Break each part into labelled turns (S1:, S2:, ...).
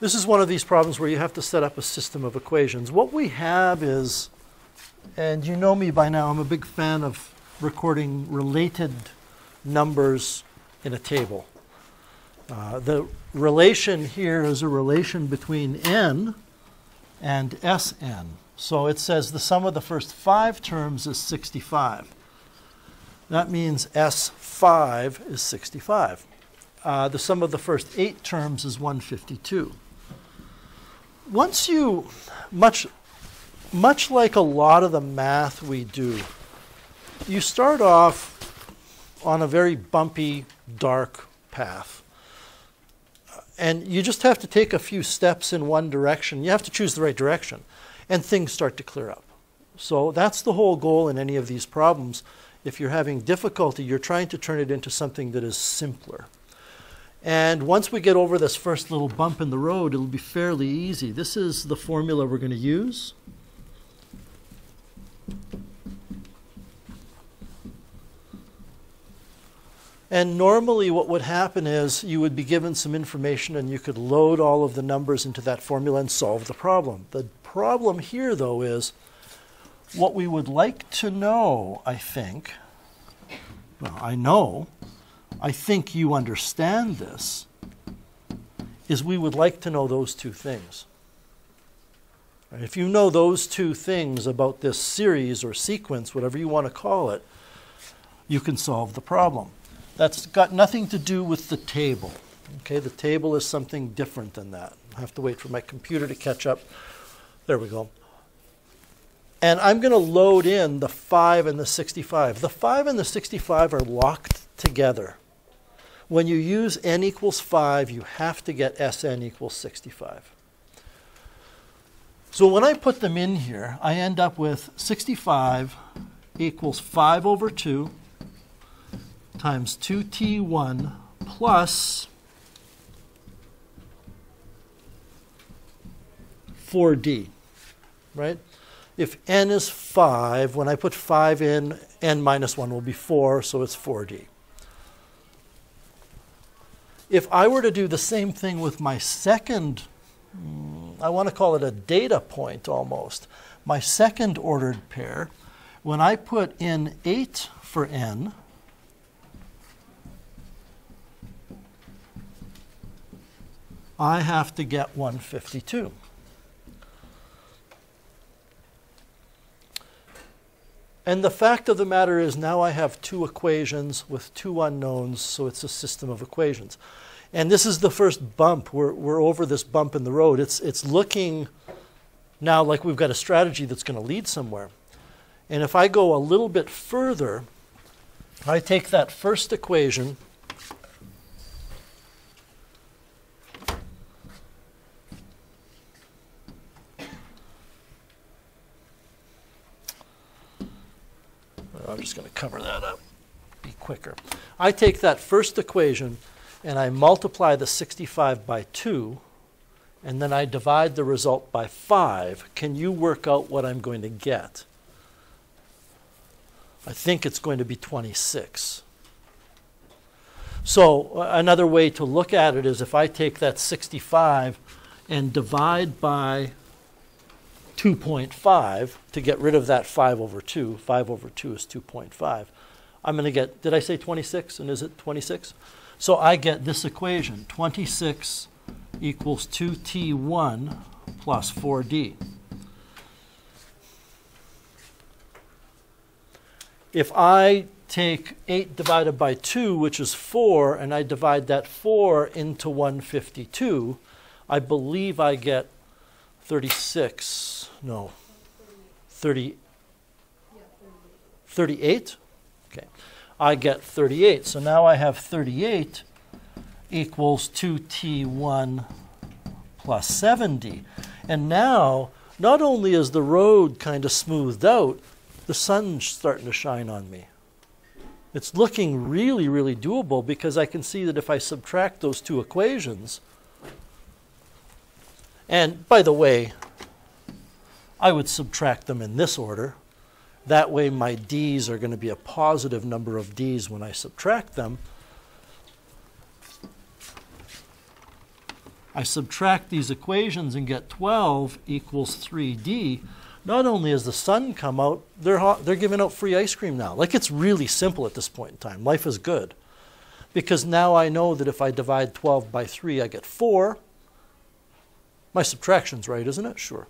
S1: This is one of these problems where you have to set up a system of equations. What we have is, and you know me by now, I'm a big fan of recording related numbers in a table. Uh, the relation here is a relation between n and Sn. So it says the sum of the first five terms is 65. That means S5 is 65. Uh, the sum of the first eight terms is 152. Once you, much, much like a lot of the math we do, you start off on a very bumpy, dark path and you just have to take a few steps in one direction. You have to choose the right direction, and things start to clear up. So that's the whole goal in any of these problems. If you're having difficulty, you're trying to turn it into something that is simpler. And once we get over this first little bump in the road, it'll be fairly easy. This is the formula we're going to use. And normally what would happen is you would be given some information and you could load all of the numbers into that formula and solve the problem. The problem here, though, is what we would like to know, I think, well, I know, I think you understand this, is we would like to know those two things. If you know those two things about this series or sequence, whatever you want to call it, you can solve the problem. That's got nothing to do with the table. Okay, the table is something different than that. I have to wait for my computer to catch up. There we go. And I'm going to load in the 5 and the 65. The 5 and the 65 are locked together. When you use n equals 5, you have to get Sn equals 65. So when I put them in here, I end up with 65 equals 5 over 2 times 2t1 plus 4d, right? If n is 5, when I put 5 in, n minus 1 will be 4, so it's 4d. If I were to do the same thing with my second, I want to call it a data point almost, my second ordered pair, when I put in 8 for n, I have to get 152. And the fact of the matter is now I have two equations with two unknowns, so it's a system of equations. And this is the first bump. We're, we're over this bump in the road. It's, it's looking now like we've got a strategy that's going to lead somewhere. And if I go a little bit further, I take that first equation I'm just going to cover that up, be quicker. I take that first equation and I multiply the 65 by 2, and then I divide the result by 5. Can you work out what I'm going to get? I think it's going to be 26. So uh, another way to look at it is if I take that 65 and divide by 2.5 to get rid of that 5 over 2. 5 over 2 is 2.5. I'm going to get, did I say 26? And is it 26? So I get this equation 26 equals 2t1 plus 4d. If I take 8 divided by 2, which is 4, and I divide that 4 into 152, I believe I get 36 no, 30, 38? Okay. I get 38. So now I have 38 equals 2t1 plus 7d. And now, not only is the road kind of smoothed out, the sun's starting to shine on me. It's looking really, really doable because I can see that if I subtract those two equations, and by the way, I would subtract them in this order. That way my d's are going to be a positive number of d's when I subtract them. I subtract these equations and get 12 equals 3D, not only has the sun come out, they're, hot, they're giving out free ice cream now. Like it's really simple at this point in time. Life is good. Because now I know that if I divide 12 by 3, I get 4. My subtraction's right, isn't it? Sure.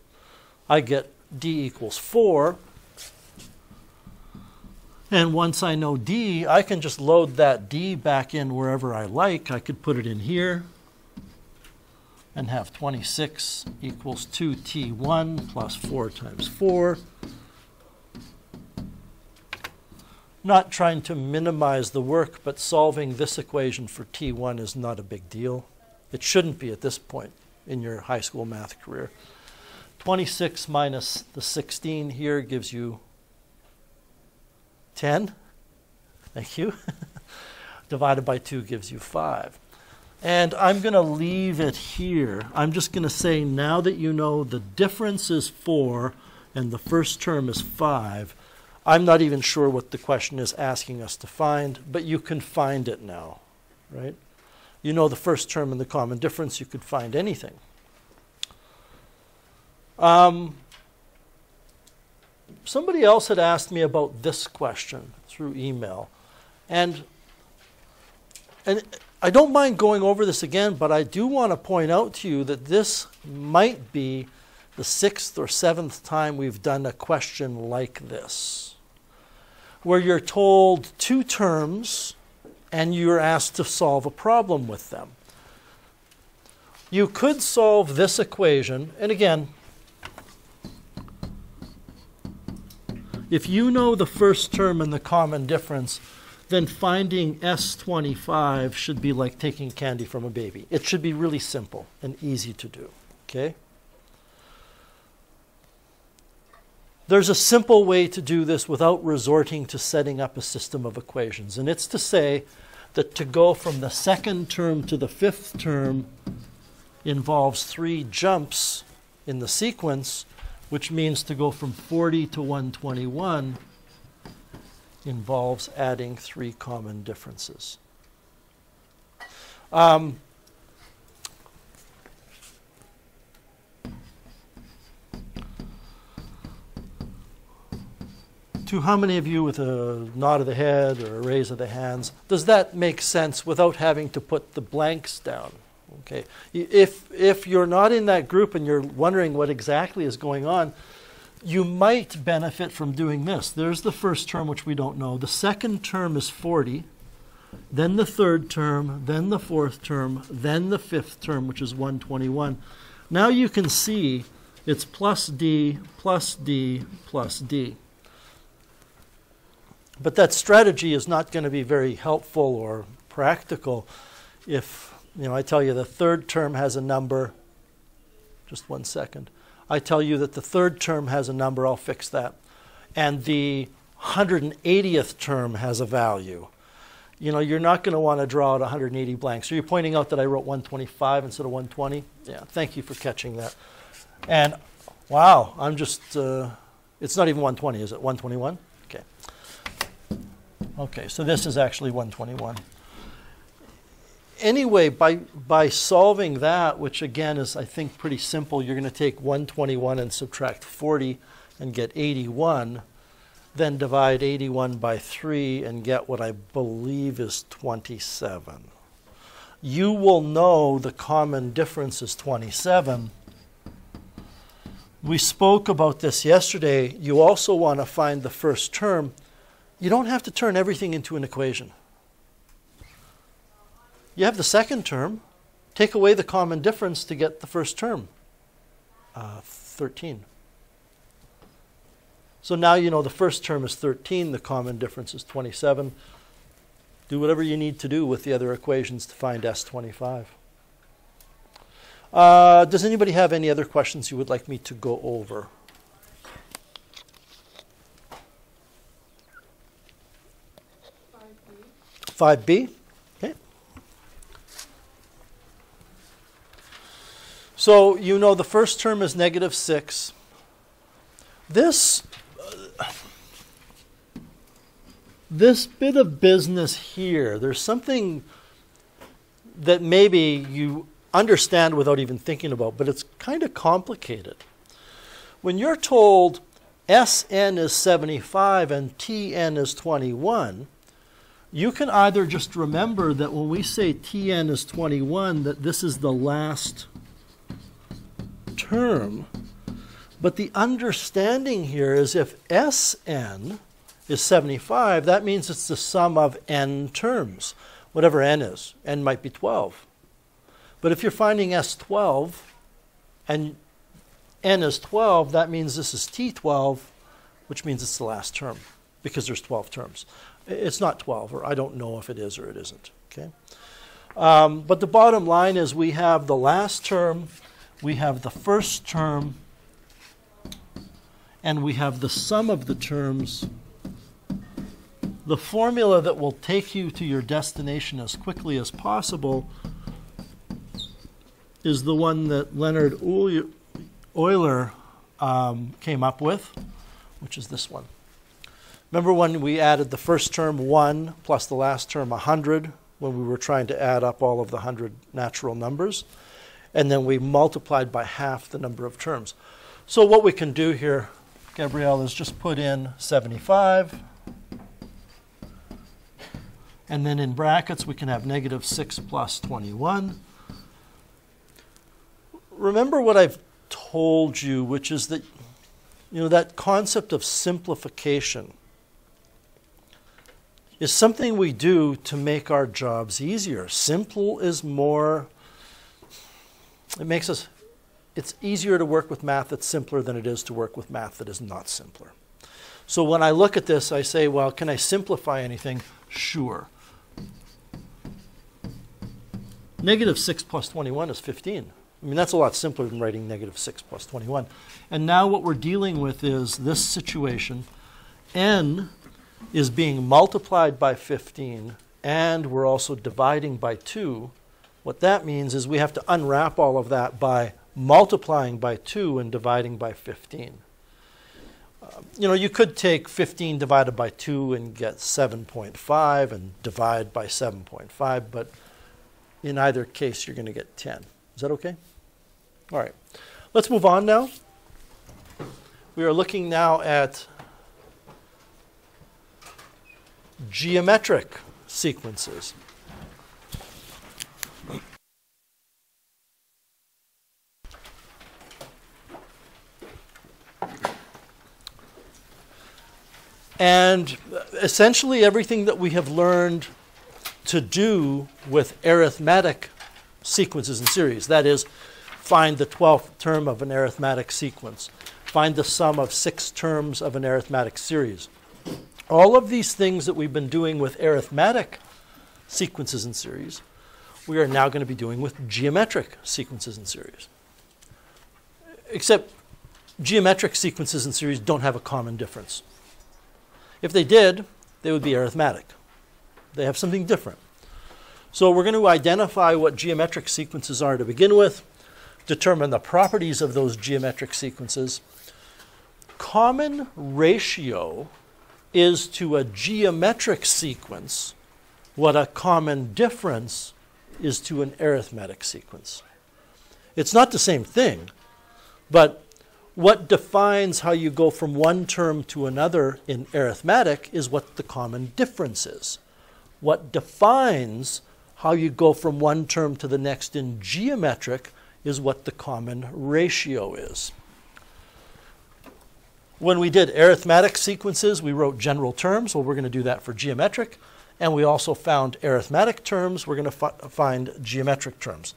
S1: I get D equals 4. And once I know D, I can just load that D back in wherever I like. I could put it in here and have 26 equals 2t1 plus 4 times 4. Not trying to minimize the work, but solving this equation for t1 is not a big deal. It shouldn't be at this point in your high school math career. 26 minus the 16 here gives you 10. Thank you. Divided by 2 gives you 5. And I'm going to leave it here. I'm just going to say now that you know the difference is 4 and the first term is 5, I'm not even sure what the question is asking us to find, but you can find it now, right? You know the first term and the common difference, you could find anything. Um, somebody else had asked me about this question through email. And, and I don't mind going over this again, but I do want to point out to you that this might be the sixth or seventh time we've done a question like this, where you're told two terms and you're asked to solve a problem with them. You could solve this equation, and again, if you know the first term and the common difference, then finding S25 should be like taking candy from a baby. It should be really simple and easy to do, okay? There's a simple way to do this without resorting to setting up a system of equations, and it's to say that to go from the second term to the fifth term involves three jumps in the sequence, which means to go from 40 to 121 involves adding three common differences. Um, to how many of you with a nod of the head or a raise of the hands, does that make sense without having to put the blanks down? Okay. If, if you're not in that group and you're wondering what exactly is going on, you might benefit from doing this. There's the first term, which we don't know. The second term is 40, then the third term, then the fourth term, then the fifth term, which is 121. Now you can see it's plus D, plus D, plus D. But that strategy is not going to be very helpful or practical if, you know, I tell you the third term has a number. Just one second. I tell you that the third term has a number, I'll fix that. And the 180th term has a value. You know, you're not going to want to draw out 180 blanks. So you're pointing out that I wrote 125 instead of 120? Yeah, thank you for catching that. And wow, I'm just, uh, it's not even 120, is it? 121? Okay. Okay, so this is actually 121 anyway, by, by solving that, which again is, I think, pretty simple, you're going to take 121 and subtract 40 and get 81, then divide 81 by 3 and get what I believe is 27. You will know the common difference is 27. We spoke about this yesterday. You also want to find the first term. You don't have to turn everything into an equation. You have the second term. Take away the common difference to get the first term, uh, 13. So now you know the first term is 13, the common difference is 27. Do whatever you need to do with the other equations to find S25. Uh, does anybody have any other questions you would like me to go over? Five B. So you know the first term is negative 6. This, uh, this bit of business here, there's something that maybe you understand without even thinking about, but it's kind of complicated. When you're told Sn is 75 and Tn is 21, you can either just remember that when we say Tn is 21, that this is the last term. But the understanding here is if Sn is 75, that means it's the sum of n terms, whatever n is. n might be 12. But if you're finding S12 and n is 12, that means this is T12, which means it's the last term because there's 12 terms. It's not 12, or I don't know if it is or it isn't. Okay, um, but the bottom line is we have the last term, we have the first term, and we have the sum of the terms. The formula that will take you to your destination as quickly as possible is the one that Leonard Euler um, came up with, which is this one. Remember when we added the first term 1 plus the last term 100 when we were trying to add up all of the 100 natural numbers? And then we multiplied by half the number of terms. So what we can do here, Gabrielle, is just put in 75. And then in brackets, we can have negative 6 plus 21 remember what I've told you, which is that, you know, that concept of simplification is something we do to make our jobs easier. Simple is more, it makes us, it's easier to work with math that's simpler than it is to work with math that is not simpler. So when I look at this, I say, well, can I simplify anything? Sure. Negative 6 plus 21 is 15. I mean, that's a lot simpler than writing negative 6 plus 21. And now what we're dealing with is this situation. n is being multiplied by 15, and we're also dividing by 2. What that means is we have to unwrap all of that by multiplying by 2 and dividing by 15. Uh, you know, you could take 15 divided by 2 and get 7.5 and divide by 7.5, but in either case, you're going to get 10. Is that okay? All right. Let's move on now. We are looking now at geometric sequences. And essentially everything that we have learned to do with arithmetic sequences and series, that is, find the 12th term of an arithmetic sequence, find the sum of six terms of an arithmetic series. All of these things that we've been doing with arithmetic sequences and series, we are now going to be doing with geometric sequences and series. Except geometric sequences and series don't have a common difference. If they did, they would be arithmetic. They have something different. So we're going to identify what geometric sequences are to begin with determine the properties of those geometric sequences. Common ratio is to a geometric sequence what a common difference is to an arithmetic sequence. It's not the same thing, but what defines how you go from one term to another in arithmetic is what the common difference is. What defines how you go from one term to the next in geometric is what the common ratio is. When we did arithmetic sequences, we wrote general terms. Well, we're going to do that for geometric. And we also found arithmetic terms. We're going to fi find geometric terms.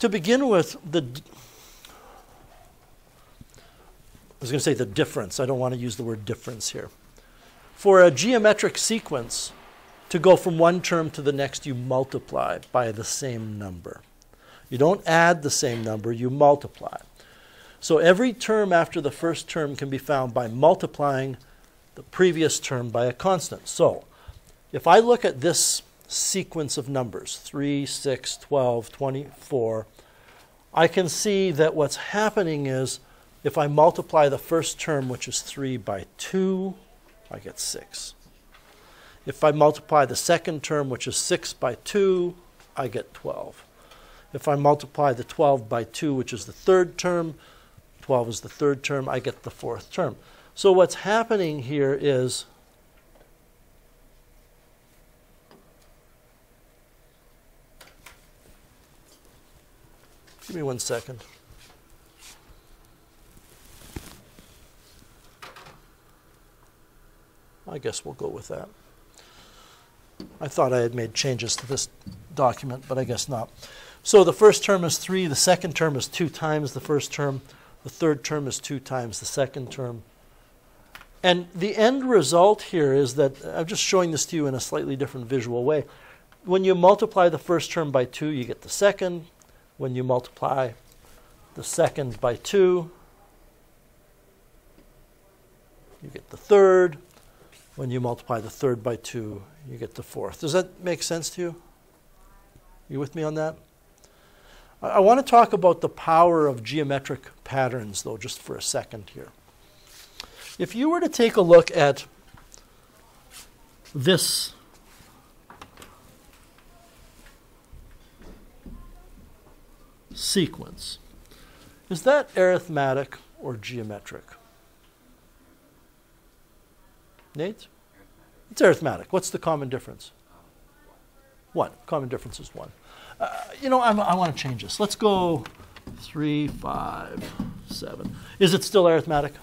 S1: To begin with, the I was going to say the difference. I don't want to use the word difference here. For a geometric sequence, to go from one term to the next, you multiply by the same number. You don't add the same number, you multiply. So every term after the first term can be found by multiplying the previous term by a constant. So if I look at this sequence of numbers, 3, 6, 12, 24, I can see that what's happening is if I multiply the first term, which is 3, by 2, I get 6. If I multiply the second term, which is 6 by 2, I get 12. If I multiply the 12 by 2, which is the third term, 12 is the third term, I get the fourth term. So what's happening here is Give me one second. I guess we'll go with that. I thought I had made changes to this document, but I guess not. So the first term is 3, the second term is 2 times the first term, the third term is 2 times the second term. And the end result here is that I'm just showing this to you in a slightly different visual way. When you multiply the first term by 2, you get the second. When you multiply the second by 2, you get the third. When you multiply the third by 2, you get the fourth. Does that make sense to you? You with me on that? I, I want to talk about the power of geometric patterns, though, just for a second here. If you were to take a look at this sequence, is that arithmetic or geometric? Nate? It's arithmetic. What's the common difference? One. Common difference is one. Uh, you know, I'm, i want to change this. Let's go three, five, seven. Is it still arithmetic?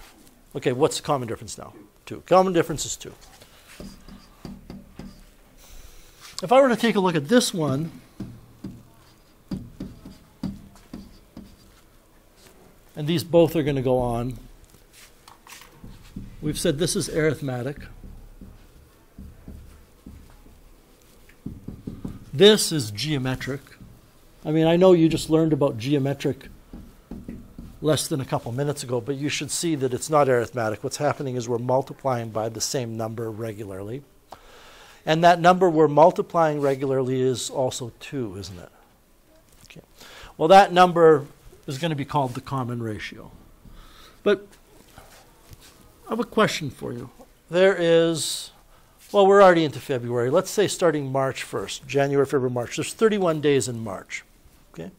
S1: Okay, what's the common difference now? Two. Common difference is two. If I were to take a look at this one, and these both are going to go on, we've said this is arithmetic. This is geometric. I mean, I know you just learned about geometric less than a couple minutes ago, but you should see that it's not arithmetic. What's happening is we're multiplying by the same number regularly. And that number we're multiplying regularly is also 2, isn't it? Okay. Well, that number is going to be called the common ratio. But I have a question for you. There is well, we're already into February. Let's say starting March 1st, January, February, March. There's 31 days in March. Okay?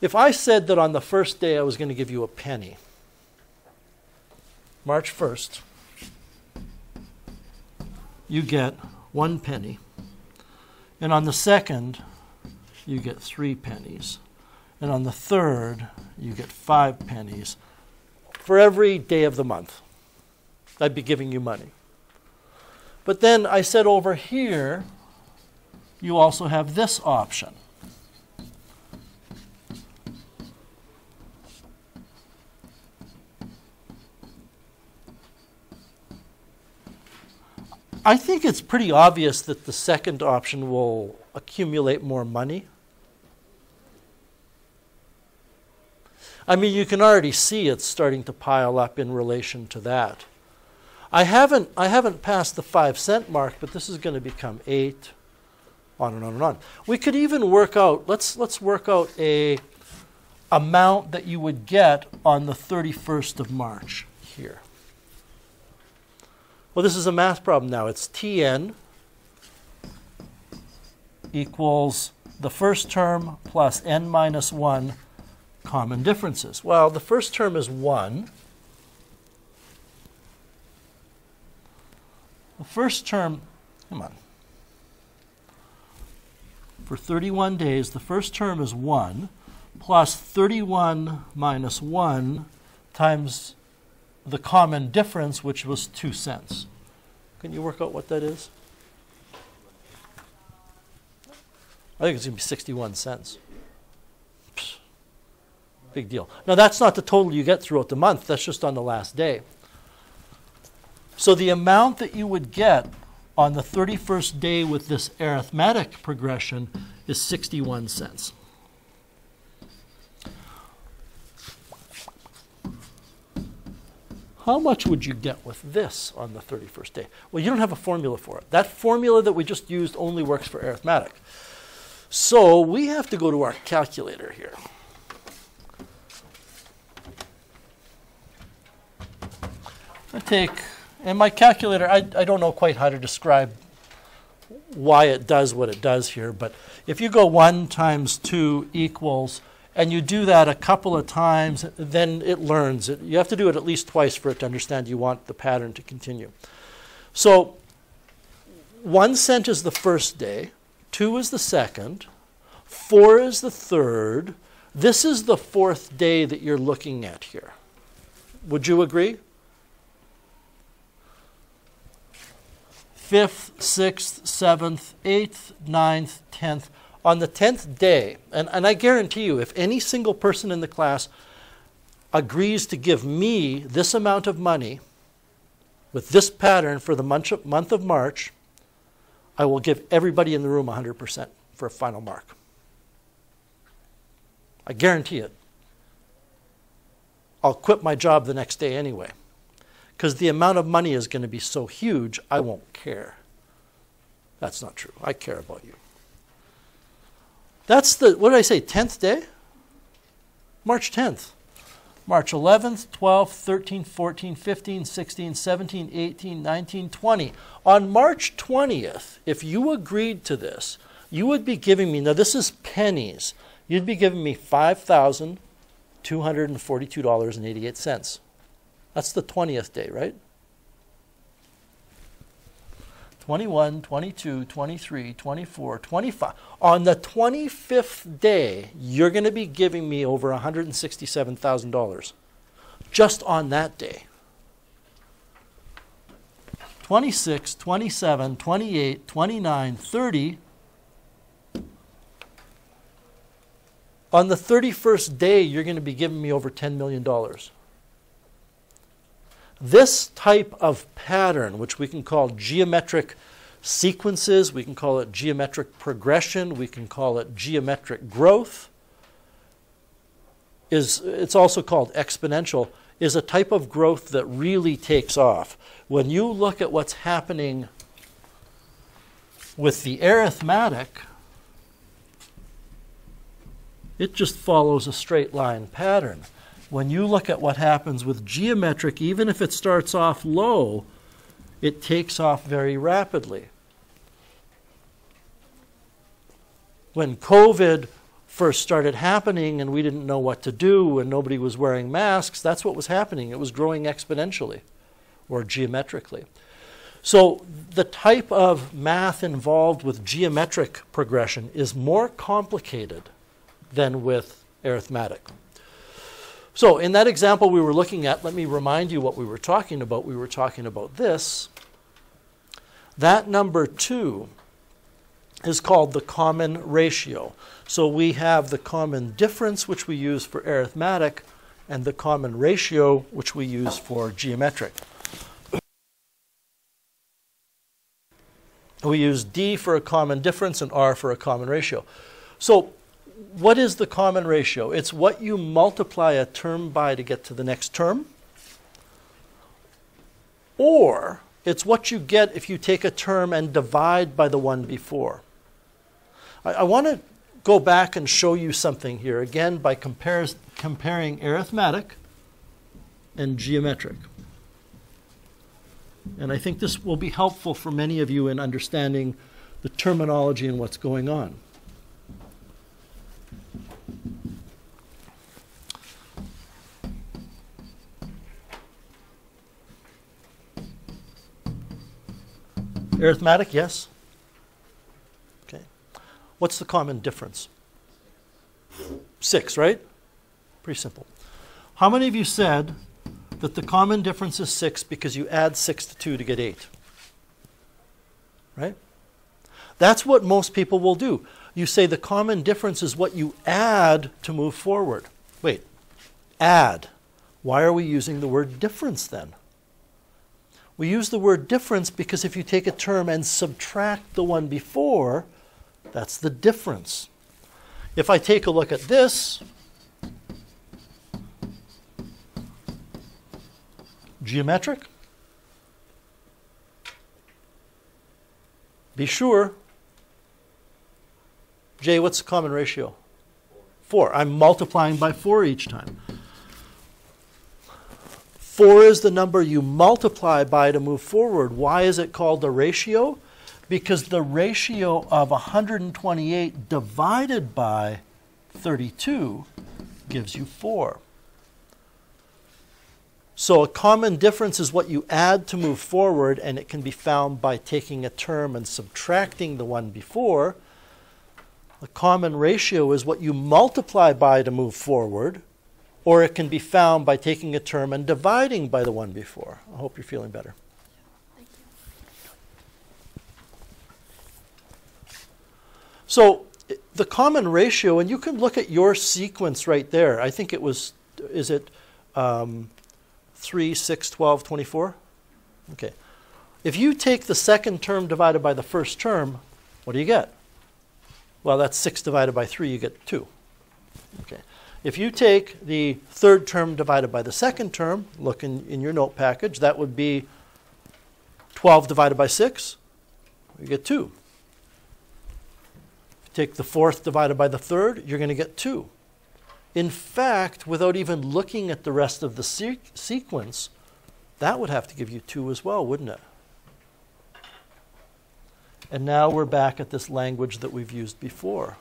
S1: If I said that on the first day I was going to give you a penny, March 1st, you get one penny. And on the second, you get three pennies. And on the third, you get five pennies for every day of the month. I'd be giving you money. But then I said over here, you also have this option. I think it's pretty obvious that the second option will accumulate more money. I mean, you can already see it's starting to pile up in relation to that. I haven't, I haven't passed the five cent mark, but this is going to become eight, on and on and on. We could even work out, let's, let's work out a amount that you would get on the 31st of March here. Well, this is a math problem now. It's Tn equals the first term plus n minus 1 common differences. Well, the first term is 1. The first term, come on. For 31 days, the first term is 1 plus 31 minus 1 times the common difference, which was 2 cents. Can you work out what that is? I think it's going to be 61 cents. Big deal. Now, that's not the total you get throughout the month, that's just on the last day. So the amount that you would get on the 31st day with this arithmetic progression is 61 cents. How much would you get with this on the 31st day? Well, you don't have a formula for it. That formula that we just used only works for arithmetic. So we have to go to our calculator here. I take and my calculator, I, I don't know quite how to describe why it does what it does here. But if you go 1 times 2 equals, and you do that a couple of times, then it learns. It, you have to do it at least twice for it to understand you want the pattern to continue. So 1 cent is the first day, 2 is the second, 4 is the third. This is the fourth day that you're looking at here. Would you agree? Fifth, sixth, seventh, eighth, ninth, tenth. On the tenth day, and, and I guarantee you, if any single person in the class agrees to give me this amount of money with this pattern for the month of, month of March, I will give everybody in the room 100% for a final mark. I guarantee it. I'll quit my job the next day anyway. Because the amount of money is going to be so huge, I won't care. That's not true. I care about you. That's the, what did I say, 10th day? March 10th. March 11th, 12th, 13th, 14th, 15th, 16th, 17th, 18th, 19th, 20th. On March 20th, if you agreed to this, you would be giving me, now this is pennies, you'd be giving me $5,242.88. That's the 20th day, right? 21, 22, 23, 24, 25. On the 25th day, you're going to be giving me over $167,000 just on that day. 26, 27, 28, 29, 30, On the 31st day, you're going to be giving me over $10 million. This type of pattern, which we can call geometric sequences, we can call it geometric progression, we can call it geometric growth, is it's also called exponential, is a type of growth that really takes off. When you look at what's happening with the arithmetic, it just follows a straight line pattern. When you look at what happens with geometric, even if it starts off low, it takes off very rapidly. When COVID first started happening and we didn't know what to do and nobody was wearing masks, that's what was happening. It was growing exponentially or geometrically. So the type of math involved with geometric progression is more complicated than with arithmetic. So in that example we were looking at, let me remind you what we were talking about. We were talking about this. That number 2 is called the common ratio. So we have the common difference, which we use for arithmetic, and the common ratio, which we use for geometric. We use D for a common difference and R for a common ratio. So what is the common ratio? It's what you multiply a term by to get to the next term, or it's what you get if you take a term and divide by the one before. I, I want to go back and show you something here, again, by compares, comparing arithmetic and geometric. And I think this will be helpful for many of you in understanding the terminology and what's going on. Arithmetic, yes? Okay. What's the common difference? Six, right? Pretty simple. How many of you said that the common difference is six because you add six to two to get eight? Right? That's what most people will do. You say the common difference is what you add to move forward. Wait, add. Why are we using the word difference then? We use the word difference because if you take a term and subtract the one before, that's the difference. If I take a look at this, geometric, be sure. Jay, what's the common ratio? Four. I'm multiplying by four each time. 4 is the number you multiply by to move forward. Why is it called a ratio? because the ratio of 128 divided by 32 gives you 4. So a common difference is what you add to move forward, and it can be found by taking a term and subtracting the one before. A common ratio is what you multiply by to move forward, or it can be found by taking a term and dividing by the one before. I hope you're feeling better. So the common ratio, and you can look at your sequence right there. I think it was, is it um, 3, 6, 12, 24? Okay. If you take the second term divided by the first term, what do you get? Well, that's 6 divided by 3, you get 2. Okay. If you take the third term divided by the second term, look in, in your note package, that would be 12 divided by 6, you get 2 take the fourth divided by the third, you're going to get 2. In fact, without even looking at the rest of the se sequence, that would have to give you 2 as well, wouldn't it? And now we're back at this language that we've used before.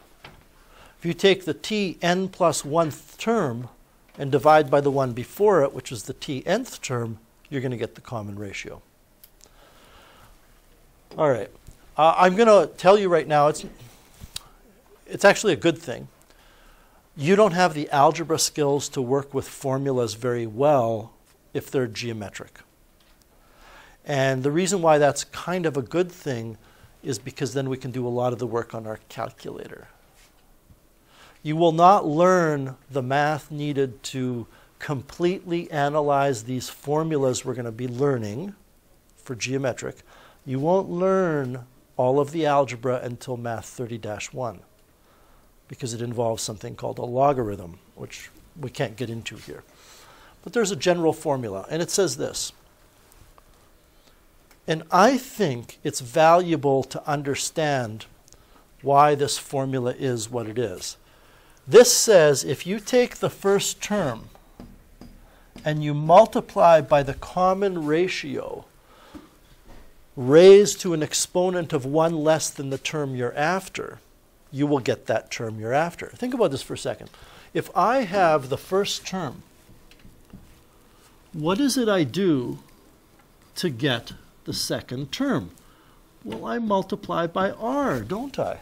S1: If you take the t n plus 1th term and divide by the one before it, which is the t nth term, you're going to get the common ratio. All right. Uh, I'm going to tell you right now, it's it's actually a good thing. You don't have the algebra skills to work with formulas very well if they're geometric. And the reason why that's kind of a good thing is because then we can do a lot of the work on our calculator. You will not learn the math needed to completely analyze these formulas we're going to be learning for geometric. You won't learn all of the algebra until Math 30 1 because it involves something called a logarithm, which we can't get into here. But there's a general formula, and it says this. And I think it's valuable to understand why this formula is what it is. This says if you take the first term and you multiply by the common ratio raised to an exponent of 1 less than the term you're after, you will get that term you're after. Think about this for a second. If I have the first term, what is it I do to get the second term? Well, I multiply by r, don't I?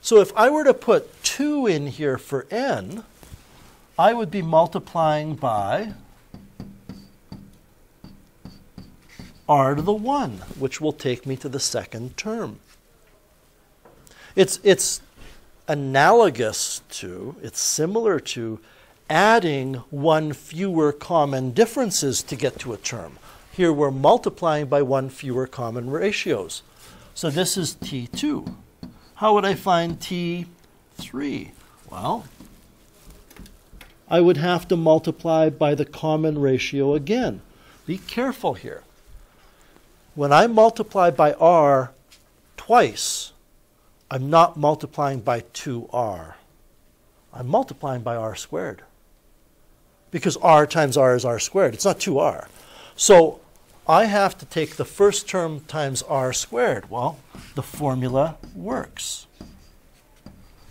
S1: So if I were to put 2 in here for n, I would be multiplying by r to the 1, which will take me to the second term. It's, it's analogous to, it's similar to adding one fewer common differences to get to a term. Here we're multiplying by one fewer common ratios. So this is T2. How would I find T3? Well, I would have to multiply by the common ratio again. Be careful here. When I multiply by r twice, I'm not multiplying by 2r. I'm multiplying by r squared. Because r times r is r squared. It's not 2r. So I have to take the first term times r squared. Well, the formula works.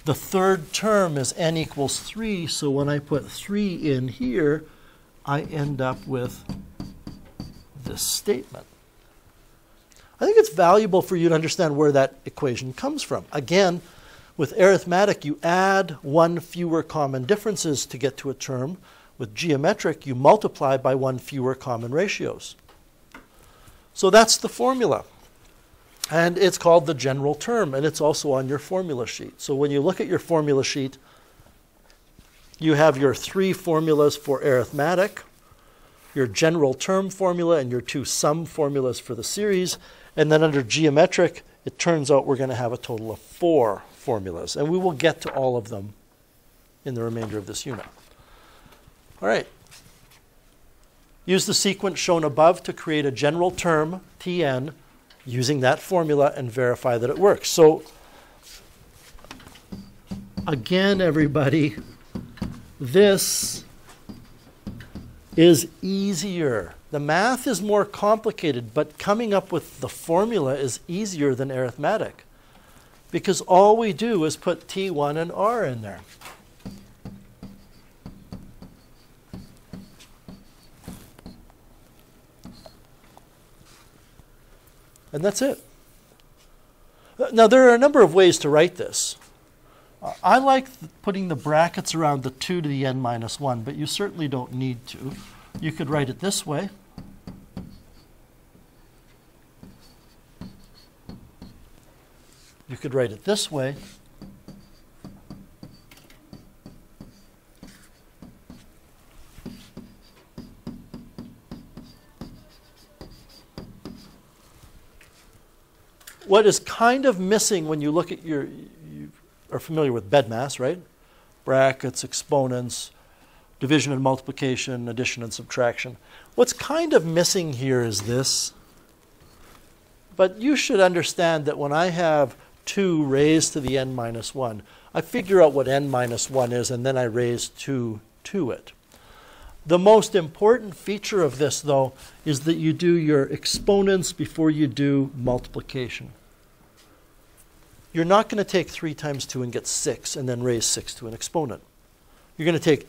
S1: The third term is n equals 3, so when I put 3 in here, I end up with this statement. I think it's valuable for you to understand where that equation comes from. Again, with arithmetic, you add one fewer common differences to get to a term. With geometric, you multiply by one fewer common ratios. So that's the formula. And it's called the general term, and it's also on your formula sheet. So when you look at your formula sheet, you have your three formulas for arithmetic, your general term formula, and your two sum formulas for the series. And then under geometric, it turns out we're going to have a total of four formulas. And we will get to all of them in the remainder of this unit. All right. Use the sequence shown above to create a general term, Tn, using that formula and verify that it works. So again, everybody, this is easier The math is more complicated, but coming up with the formula is easier than arithmetic because all we do is put T1 and R in there. And that's it. Uh, now, there are a number of ways to write this. Uh, I like putting the brackets around the 2 to the n minus 1, but you certainly don't need to. You could write it this way. You could write it this way. What is kind of missing when you look at your, you are familiar with BEDMAS, right? Brackets, exponents, division and multiplication, addition and subtraction. What's kind of missing here is this. But you should understand that when I have 2 raised to the n minus 1, I figure out what n minus 1 is and then I raise 2 to it. The most important feature of this, though, is that you do your exponents before you do multiplication. You're not going to take 3 times 2 and get 6 and then raise 6 to an exponent. You're going to take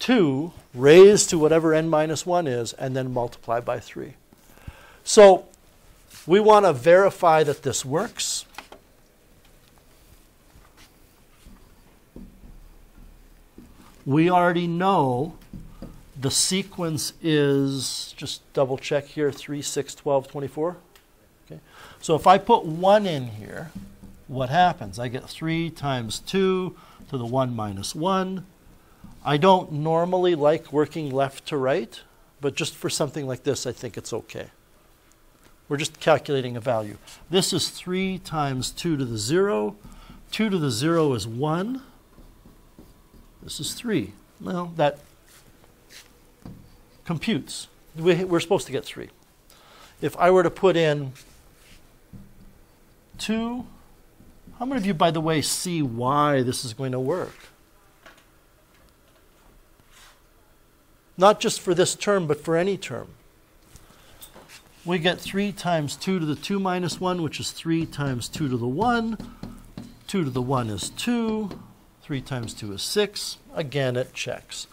S1: 2 raised to whatever n minus 1 is and then multiply by 3. So we want to verify that this works. We already know the sequence is, just double check here, 3, 6, 12, 24. Okay. So if I put 1 in here, what happens? I get 3 times 2 to the 1 minus 1. I don't normally like working left to right, but just for something like this, I think it's okay. We're just calculating a value. This is 3 times 2 to the 0. 2 to the 0 is 1. This is 3. Well, that computes. We, we're supposed to get 3. If I were to put in 2, how many of you, by the way, see why this is going to work? Not just for this term, but for any term we get 3 times 2 to the 2 minus 1, which is 3 times 2 to the 1. 2 to the 1 is 2. 3 times 2 is 6. Again, it checks.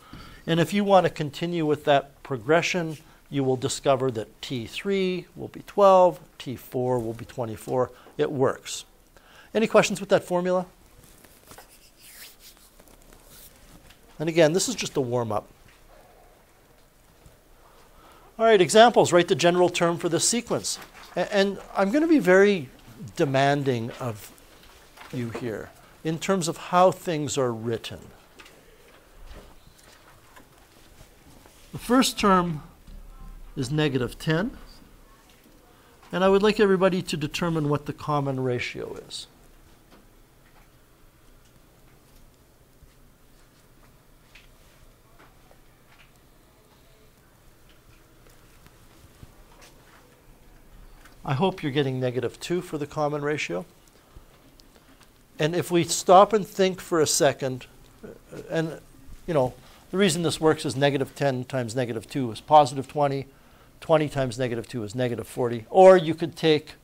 S1: And if you want to continue with that progression, you will discover that T3 will be 12, T4 will be 24. It works. Any questions with that formula? And again, this is just a warm up. All right, examples. Write the general term for this sequence. And I'm going to be very demanding of you here in terms of how things are written. The first term is negative 10. And I would like everybody to determine what the common ratio is. I hope you're getting negative 2 for the common ratio. And if we stop and think for a second, and you know, the reason this works is negative 10 times negative 2 is positive 20. 20 times negative 2 is negative 40. Or you could take,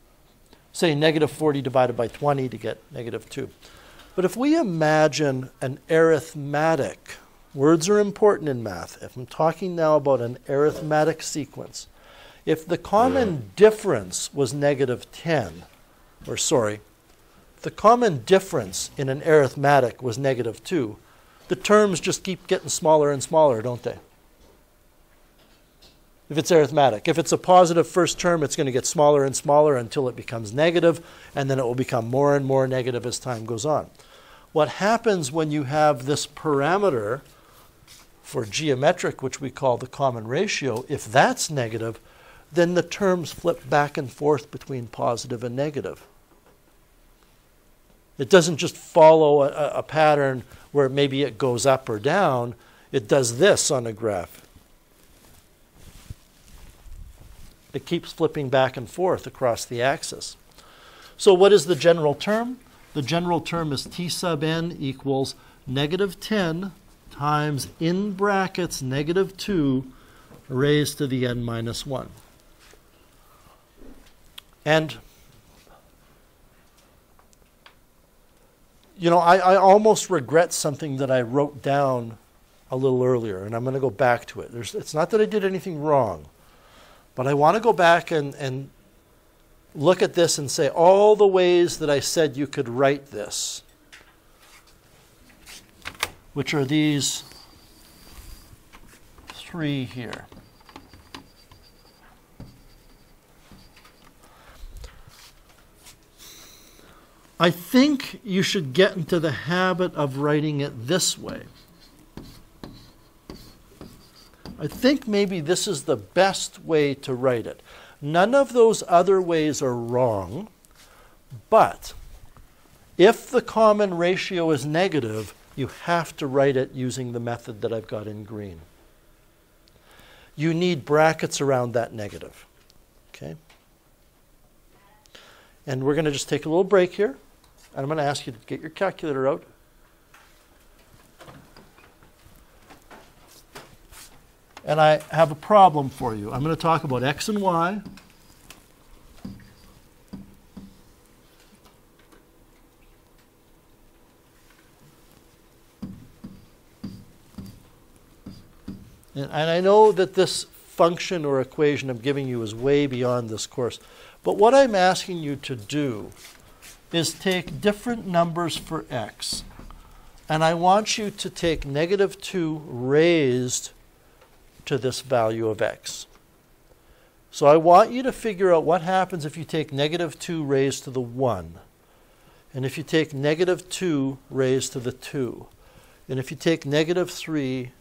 S1: say, negative 40 divided by 20 to get negative 2. But if we imagine an arithmetic, words are important in math. If I'm talking now about an arithmetic sequence, if the common difference was negative 10, or sorry, the common difference in an arithmetic was negative 2, the terms just keep getting smaller and smaller, don't they? If it's arithmetic. If it's a positive first term, it's going to get smaller and smaller until it becomes negative, and then it will become more and more negative as time goes on. What happens when you have this parameter for geometric, which we call the common ratio, if that's negative, then the terms flip back and forth between positive and negative. It doesn't just follow a, a, pattern where maybe it goes up or down, it does this on a graph. It keeps flipping back and forth across the axis. So, what is the general term? The general term is t sub n equals negative 10 times in brackets negative 2 raised to the n minus 1. And, you know, I, I almost regret something that I wrote down a little earlier, and I'm going to go back to it. There's, it's not that I did anything wrong, but I want to go back and, and look at this and say all the ways that I said you could write this, which are these three here. I think you should get into the habit of writing it this way. I think maybe this is the best way to write it. None of those other ways are wrong, but if the common ratio is negative, you have to write it using the method that I've got in green. You need brackets around that negative. Okay? And we're going to just take a little break here. And I'm going to ask you to get your calculator out. And I have a problem for you. I'm going to talk about x and y. And, and I know that this function or equation I'm giving you is way beyond this course. But what I'm asking you to do is take different numbers for x. And I want you to take negative 2 raised to this value of x. So I want you to figure out what happens if you take negative 2 raised to the 1. And if you take negative 2 raised to the 2. And if you take negative 3,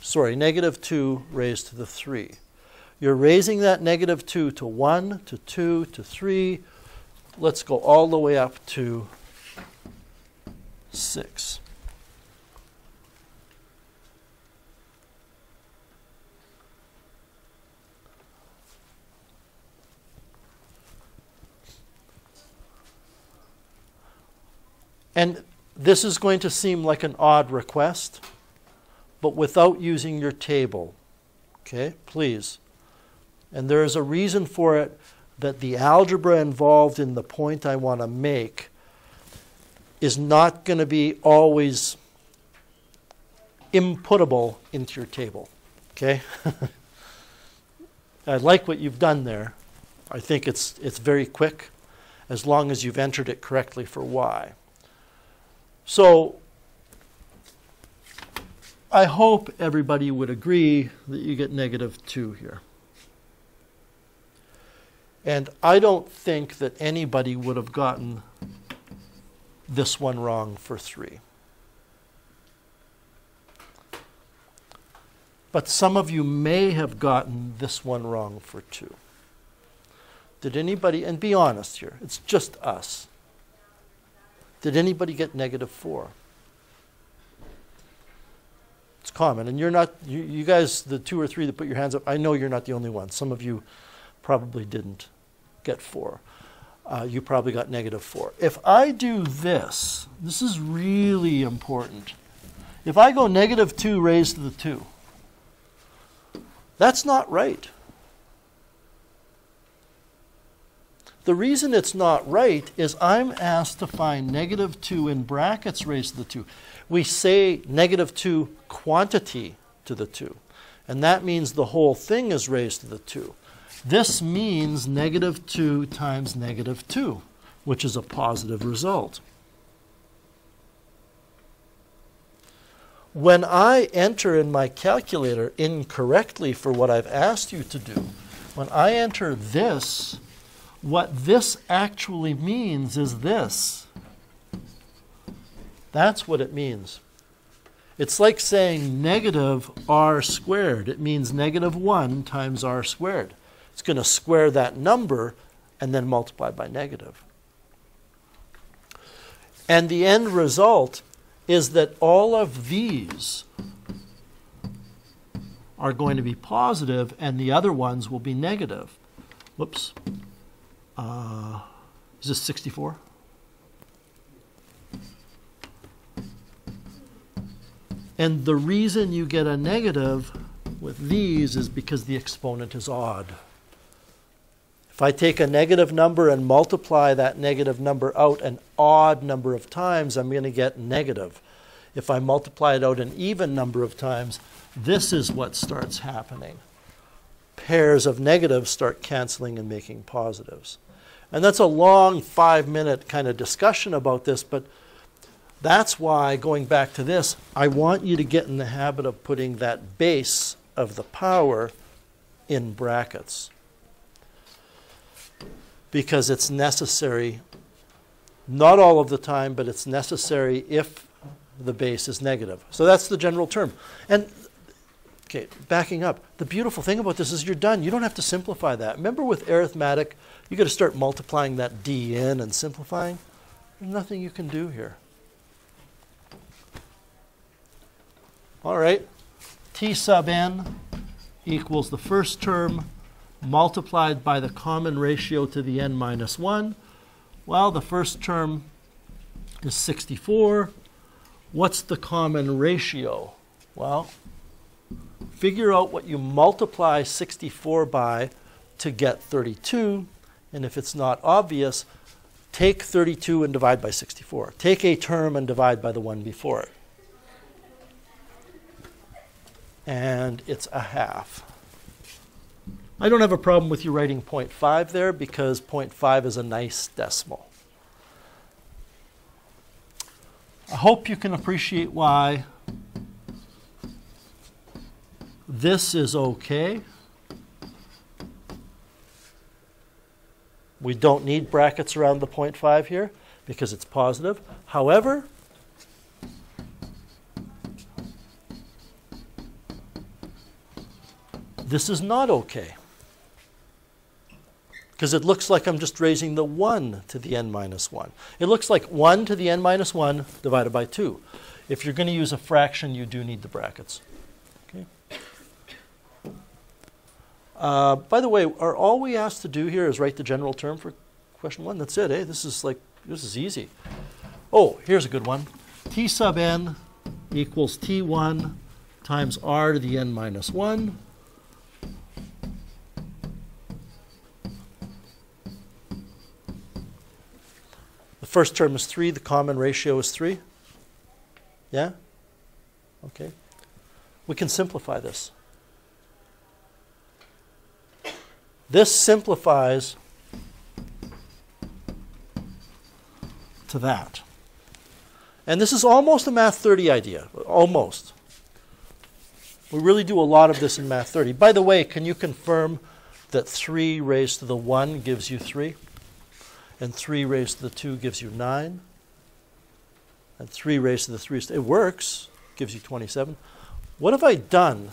S1: sorry, negative 2 raised to the 3. You're raising that negative 2 to 1, to 2, to 3. Let's go all the way up to 6. And this is going to seem like an odd request, but without using your table. Okay, please. And there is a reason for it that the algebra involved in the point I want to make is not going to be always inputable into your table. Okay? I like what you've done there. I think it's, it's very quick as long as you've entered it correctly for y. So I hope everybody would agree that you get negative 2 here. And I don't think that anybody would have gotten this one wrong for 3. But some of you may have gotten this one wrong for 2. Did anybody, and be honest here, it's just us. Did anybody get negative 4? It's common. And you're not, you, you, guys, the two or three that put your hands up, I know you're not the only one. Some of you probably didn't get 4. Uh, you probably got negative 4. If I do this, this is really important. If I go negative 2 raised to the 2, that's not right. The reason it's not right is I'm asked to find negative 2 in brackets raised to the 2. We say negative 2 quantity to the 2. And that means the whole thing is raised to the 2. This means negative 2 times negative 2, which is a positive result. When I enter in my calculator incorrectly for what I've asked you to do, when I enter this, what this actually means is this. That's what it means. It's like saying negative r squared. It means negative 1 times r squared. It's going to square that number and then multiply by negative. And the end result is that all of these are going to be positive and the other ones will be negative. Whoops. Uh, is this 64? And the reason you get a negative with these is because the exponent is odd. If I take a negative number and multiply that negative number out an odd number of times, I'm going to get negative. If I multiply it out an even number of times, this is what starts happening. Pairs of negatives start canceling and making positives. And that's a long five minute kind of discussion about this, but that's why, going back to this, I want you to get in the habit of putting that base of the power in brackets because it's necessary, not all of the time, but it's necessary if the base is negative. So that's the general term. And okay, backing up, the beautiful thing about this is you're done. You don't have to simplify that. Remember with arithmetic, you got to start multiplying that d in and simplifying. There's nothing you can do here. All right, t sub n equals the first term multiplied by the common ratio to the n minus 1. Well, the first term is 64. What's the common ratio? Well, figure out what you multiply 64 by to get 32. And if it's not obvious, take 32 and divide by 64. Take a term and divide by the one before it. And it's a half. I don't have a problem with you writing 0.5 there because 0.5 is a nice decimal. I hope you can appreciate why this is okay. We don't need brackets around the 0.5 here because it's positive. However, this is not okay because it looks like I'm just raising the 1 to the n minus 1. It looks like 1 to the n minus 1 divided by 2. If you're going to use a fraction, you do need the brackets. Okay. Uh, by the way, are all we asked to do here is write the general term for question 1? That's it, eh? This is like, this is easy. Oh, here's a good one. t sub n equals t1 times r to the n minus 1 first term is 3, the common ratio is 3. Yeah? Okay. We can simplify this. This simplifies to that. And this is almost a Math 30 idea. Almost. We really do a lot of this in Math 30. By the way, can you confirm that 3 raised to the 1 gives you 3? And 3 raised to the 2 gives you 9. And 3 raised to the 3, it works, gives you 27. What have I done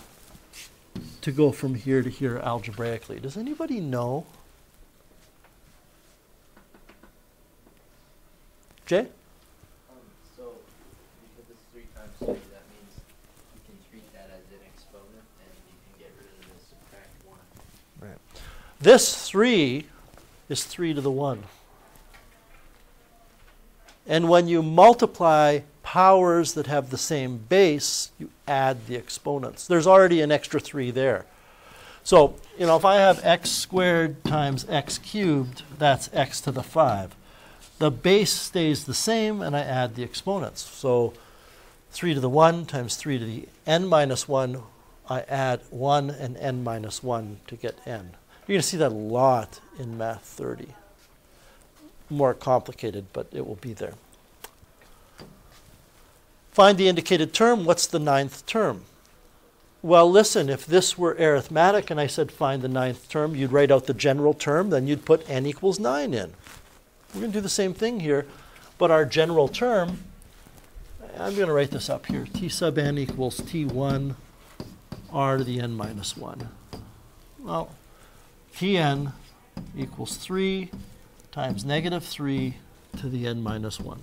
S1: to go from here to here algebraically? Does anybody know? Jay? Um,
S2: so, because it's 3 times 3, that means you can treat that as an exponent and you can get rid of the subtract 1.
S1: Right. This 3 is 3 to the 1. And when you multiply powers that have the same base, you add the exponents. There's already an extra 3 there. So, you know, if I have x squared times x cubed, that's x to the 5. The base stays the same, and I add the exponents. So 3 to the 1 times 3 to the n minus 1, I add 1 and n minus 1 to get n. You're going to see that a lot in Math 30 more complicated, but it will be there. Find the indicated term. What's the ninth term? Well, listen, if this were arithmetic and I said find the ninth term, you'd write out the general term, then you'd put n equals 9 in. We're going to do the same thing here, but our general term, I'm going to write this up here. t sub n equals t1 r to the n minus 1. Well, tn equals 3 times negative 3 to the n minus 1.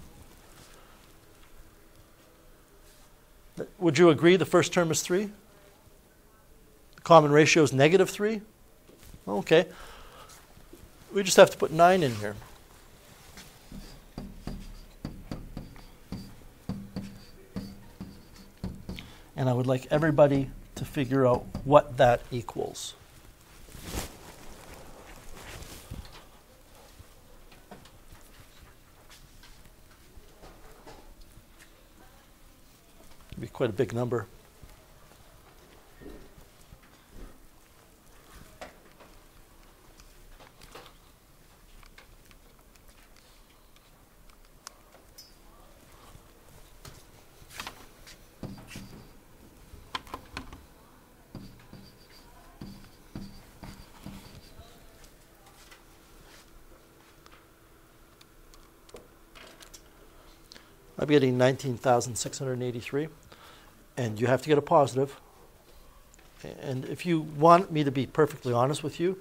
S1: Would you agree the first term is 3? The common ratio is negative 3? Okay. We just have to put 9 in here. And I would like everybody to figure out what that equals. It'd be quite a big number. I'm getting 19,683, and you have to get a positive. And if you want me to be perfectly honest with you,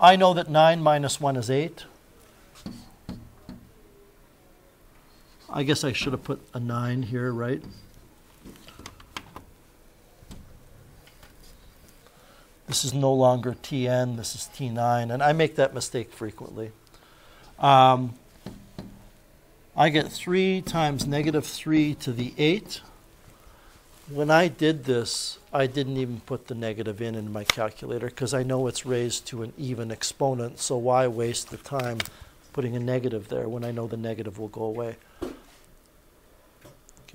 S1: I know that 9 minus 1 is 8. I guess I should have put a 9 here, right? This is no longer Tn, this is T9, and I make that mistake frequently. Um, I get 3 times negative 3 to the 8. When I did this, I didn't even put the negative in in my calculator because I know it's raised to an even exponent, so why waste the time putting a negative there when I know the negative will go away? Okay,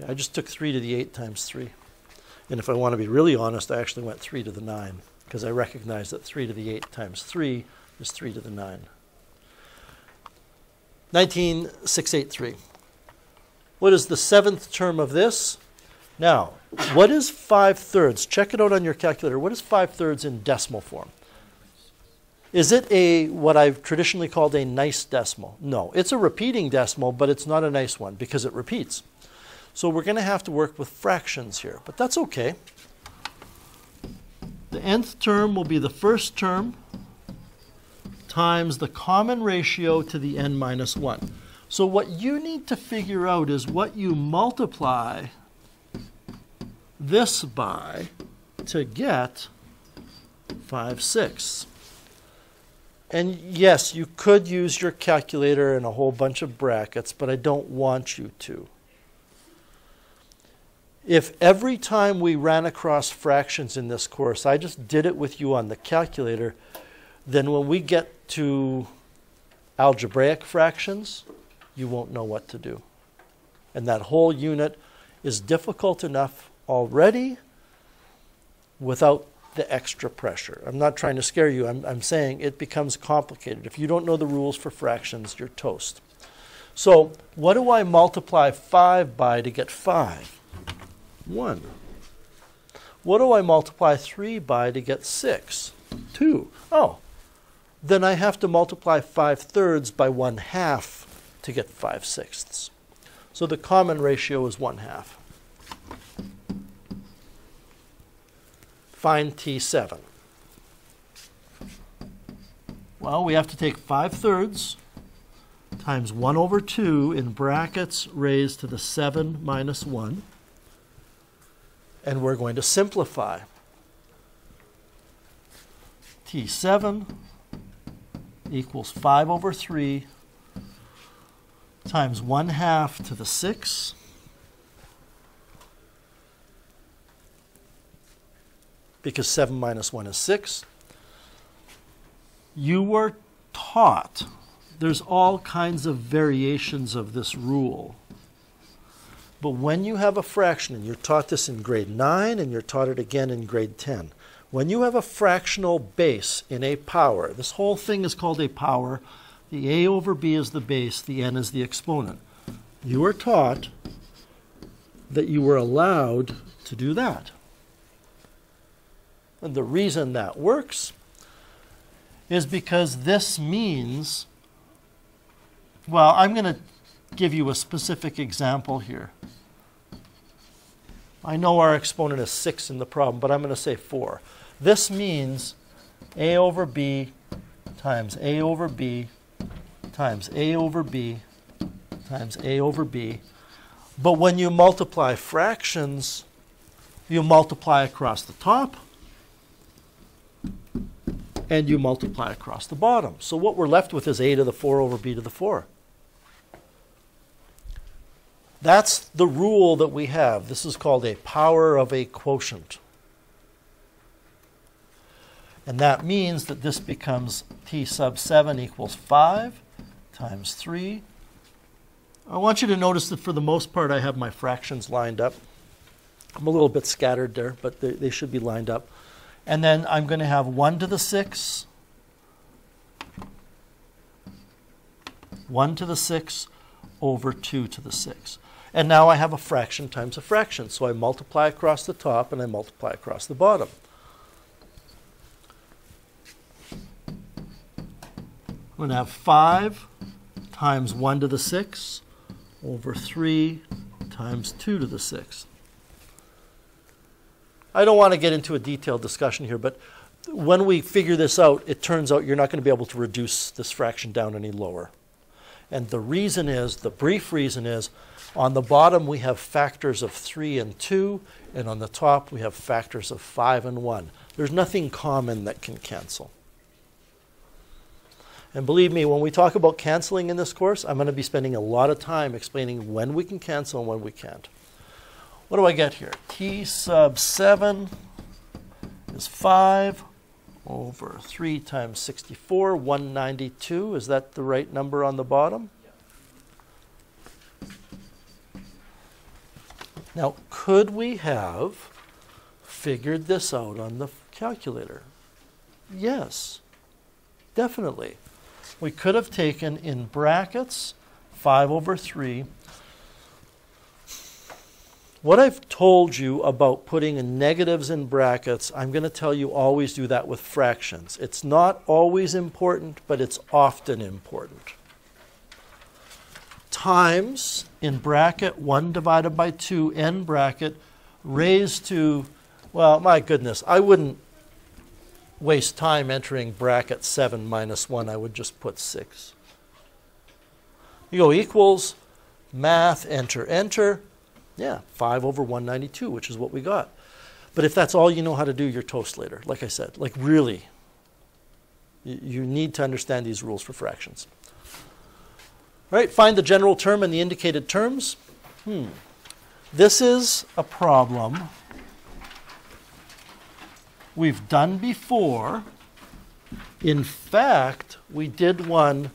S1: I just took 3 to the 8 times 3. And if I want to be really honest, I actually went 3 to the 9 because I recognize that 3 to the 8 times 3 is 3 to the 9. 19683. What is the seventh term of this? Now, what is 5 thirds? Check it out on your calculator. What is 5 thirds in decimal form? Is it a what I've traditionally called a nice decimal? No, it's a repeating decimal, but it's not a nice one because it repeats. So we're going to have to work with fractions here, but that's okay. The nth term will be the first term times the common ratio to the n minus 1. So what you need to figure out is what you multiply this by to get 5 sixths. And yes, you could use your calculator and a whole bunch of brackets, but I don't want you to. If every time we ran across fractions in this course, I just did it with you on the calculator, then when we get to algebraic fractions, you won't know what to do. And that whole unit is difficult enough already without the extra pressure. I'm not trying to scare you, I'm, I'm saying it becomes complicated. If you don't know the rules for fractions, you're toast. So, what do I multiply 5 by to get 5? 1. What do I multiply 3 by to get 6? 2. Oh, then I have to multiply 5 thirds by 1 half to get 5 sixths. So the common ratio is 1 half. Find T7. Well, we have to take 5 thirds times 1 over 2 in brackets raised to the 7 minus 1. And we're going to simplify. T7 equals 5 over 3 times 1 half to the 6 because 7 minus 1 is 6. You were taught there's all kinds of variations of this rule. But when you have a fraction, and you're taught this in grade 9 and you're taught it again in grade 10, when you have a fractional base in a power, this whole thing is called a power. The a over b is the base, the n is the exponent. You were taught that you were allowed to do that. And the reason that works is because this means, well, I'm going to give you a specific example here. I know our exponent is 6 in the problem, but I'm going to say 4. This means a over b times a over b times a over b times a over b. But when you multiply fractions, you multiply across the top and you multiply across the bottom. So what we're left with is a to the 4 over b to the 4. That's the rule that we have. This is called a power of a quotient. And that means that this becomes t sub 7 equals 5 times 3. I want you to notice that for the most part I have my fractions lined up. I'm a little bit scattered there, but they, they should be lined up. And then I'm going to have 1 to the 6, 1 to the 6 over 2 to the 6. And now I have a fraction times a fraction. So I multiply across the top and I multiply across the bottom. I'm going to have 5 times 1 to the 6 over 3 times 2 to the 6. I don't want to get into a detailed discussion here, but when we figure this out, it turns out you're not going to be able to reduce this fraction down any lower. And the reason is, the brief reason is, on the bottom we have factors of 3 and 2, and on the top we have factors of 5 and 1. There's nothing common that can cancel. And believe me, when we talk about canceling in this course, I'm going to be spending a lot of time explaining when we can cancel and when we can't. What do I get here? T sub 7 is 5 over 3 times 64, 192. Is that the right number on the bottom? Now, could we have figured this out on the calculator? Yes, definitely. We could have taken in brackets 5 over 3 what I've told you about putting negatives in brackets, I'm going to tell you always do that with fractions. It's not always important, but it's often important. Times, in bracket, 1 divided by 2, n bracket, raised to, well, my goodness, I wouldn't waste time entering bracket 7 minus 1. I would just put 6. You go equals, math, enter, enter. Yeah, 5 over 192, which is what we got. But if that's all you know how to do, you're toast later, like I said. Like, really. You need to understand these rules for fractions. Right, find the general term and the indicated terms. Hmm. This is a problem we've done before. In fact, we did one,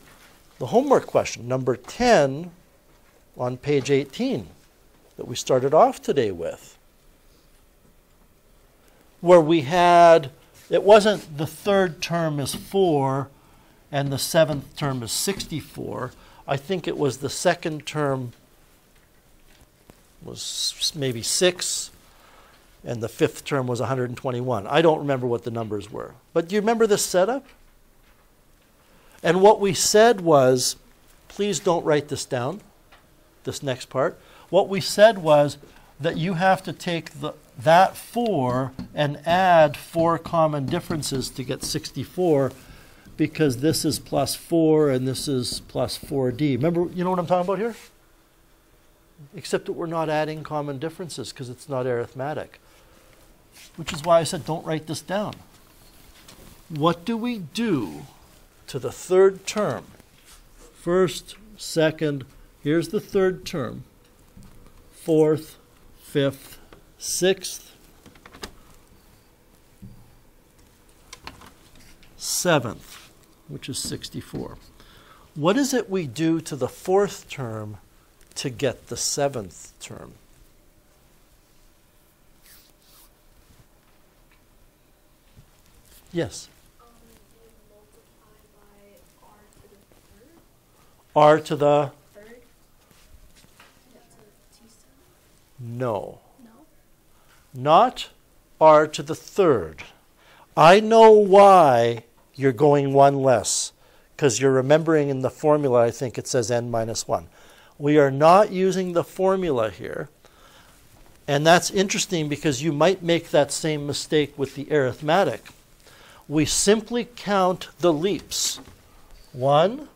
S1: the homework question, number 10 on page 18 that we started off today with, where we had, it wasn't the third term is 4 and the seventh term is 64. I think it was the second term was maybe 6 and the fifth term was 121. I don't remember what the numbers were. But do you remember this setup? And what we said was, please don't write this down, this next part. What we said was that you have to take the, that 4 and add four common differences to get 64 because this is plus 4 and this is plus 4d. Remember, you know what I'm talking about here? Except that we're not adding common differences because it's not arithmetic. Which is why I said don't write this down. What do we do to the third term? First, second, here's the third term fourth, fifth, sixth, seventh, which is 64. What is it we do to the fourth term to get the seventh term? Yes.
S3: Um,
S1: R to the No.
S3: No.
S1: Not r to the third. I know why you're going one less, because you're remembering in the formula, I think it says n minus 1. We are not using the formula here. And that's interesting because you might make that same mistake with the arithmetic. We simply count the leaps. One,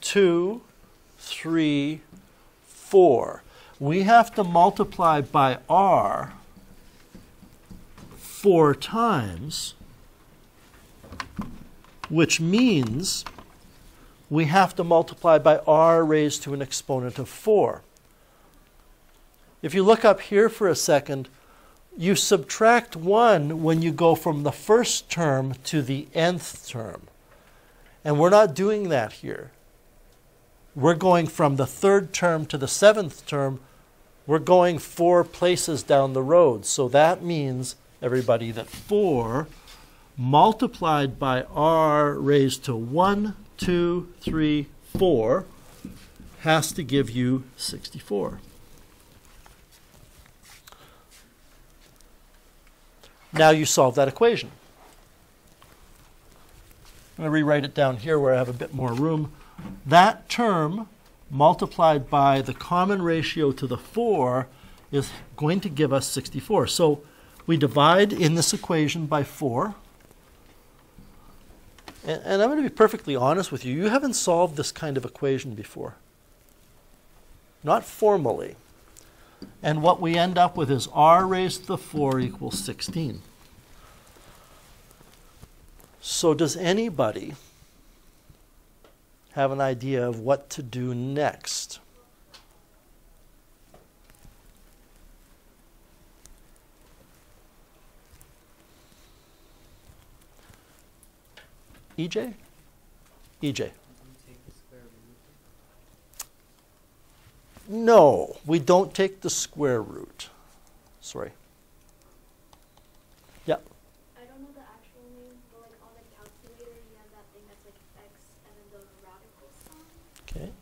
S1: two, three, four we have to multiply by r four times, which means we have to multiply by r raised to an exponent of 4. If you look up here for a second, you subtract 1 when you go from the first term to the nth term. And we're not doing that here. We're going from the third term to the seventh term. We're going four places down the road. So that means, everybody, that 4 multiplied by r raised to 1, 2, 3, 4 has to give you 64. Now you solve that equation. I'm going to rewrite it down here where I have a bit more room. That term multiplied by the common ratio to the 4 is going to give us 64. So we divide in this equation by 4. And, and I'm going to be perfectly honest with you. You haven't solved this kind of equation before. Not formally. And what we end up with is r raised to the 4 equals 16. So, does anybody have an idea of what to do next? EJ? EJ. No, we don't take the square root. Sorry. Yeah.
S3: I don't know the actual name, but like on the calculator, you have that thing that's like x and then the radical sign.
S1: Okay.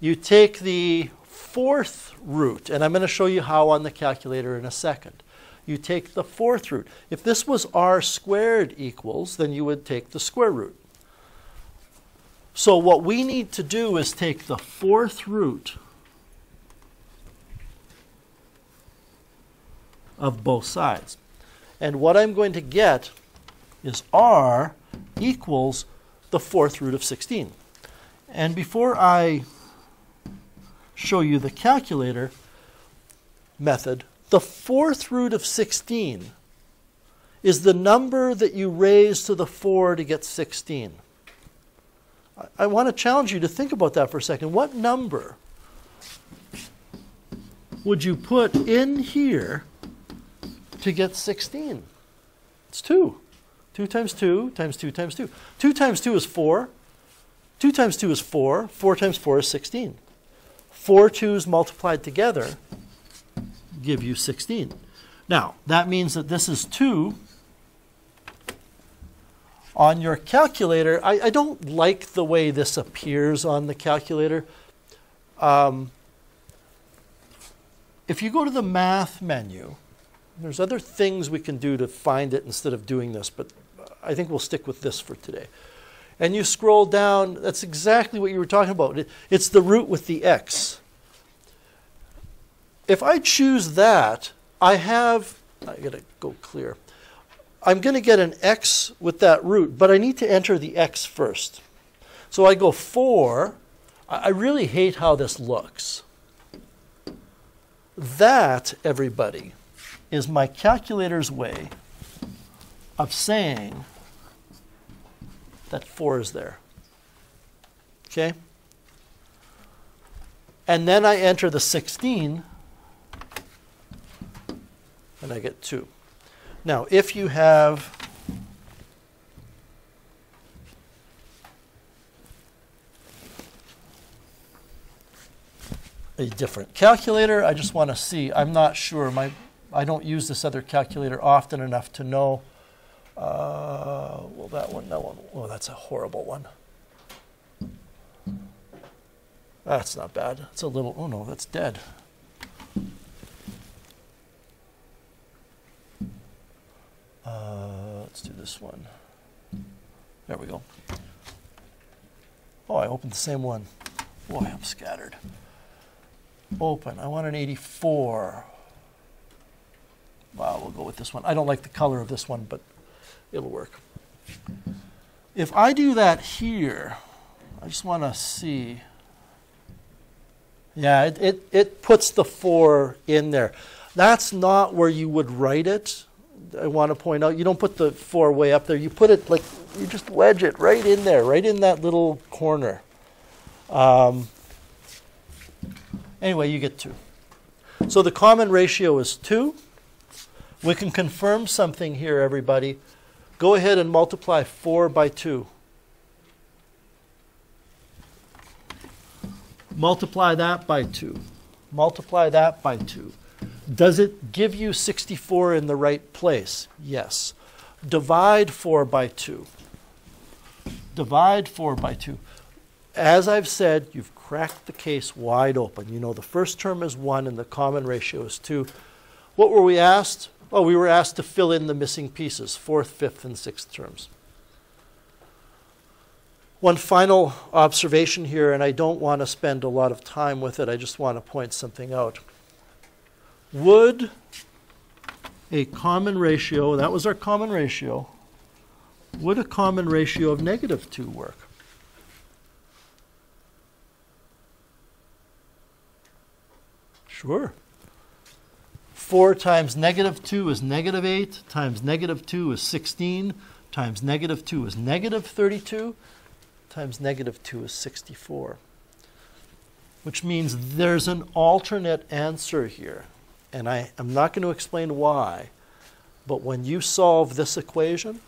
S1: You take the fourth root, and I'm going to show you how on the calculator in a second. You take the fourth root. If this was r squared equals, then you would take the square root. So what we need to do is take the fourth root of both sides. And what I'm going to get is r equals the fourth root of 16. And before I show you the calculator method, the fourth root of 16 is the number that you raise to the 4 to get 16. I, I want to challenge you to think about that for a second. What number would you put in here to get 16? It's 2. 2 times 2 times 2 times 2. 2 times 2 is 4. 2 times 2 is 4. 4 times 4 is 16. Four 2's multiplied together give you 16. Now, that means that this is 2. On your calculator, I, I don't like the way this appears on the calculator. Um, if you go to the math menu, there's other things we can do to find it instead of doing this, but I think we'll stick with this for today. And you scroll down, that's exactly what you were talking about. It, it's the root with the x. If I choose that, I have, I gotta go clear. I'm going to get an x with that root, but I need to enter the x first. So I go 4. I really hate how this looks. That, everybody, is my calculator's way of saying that 4 is there. Okay? And then I enter the 16, and I get 2. Now, if you have a different calculator, I just want to see. I'm not sure. My, I don't use this other calculator often enough to know. Uh, well, that one, that one, oh, that's a horrible one. That's not bad. It's a little, oh no, that's dead. Uh, let's do this one. There we go. Oh, I opened the same one. Boy, I'm scattered. Open. I want an 84. Wow, we'll go with this one. I don't like the color of this one, but it'll work. If I do that here, I just want to see. Yeah, it, it, it puts the 4 in there. That's not where you would write it. I want to point out, you don't put the 4 way up there. You put it like, you just wedge it right in there, right in that little corner. Um, anyway, you get 2. So the common ratio is 2. We can confirm something here, everybody. Go ahead and multiply 4 by 2. Multiply that by 2. Multiply that by 2. Does it give you 64 in the right place? Yes. Divide 4 by 2. Divide 4 by 2. As I've said, you've cracked the case wide open. You know the first term is 1 and the common ratio is 2. What were we asked? Well, we were asked to fill in the missing pieces, fourth, fifth, and sixth terms. One final observation here, and I don't want to spend a lot of time with it, I just want to point something out. Would a common ratio, that was our common ratio, would a common ratio of negative 2 work? Sure. 4 times negative 2 is negative 8, times negative 2 is 16, times negative 2 is negative 32, times negative 2 is 64. Which means there's an alternate answer here. And I am not going to explain why, but when you solve this equation,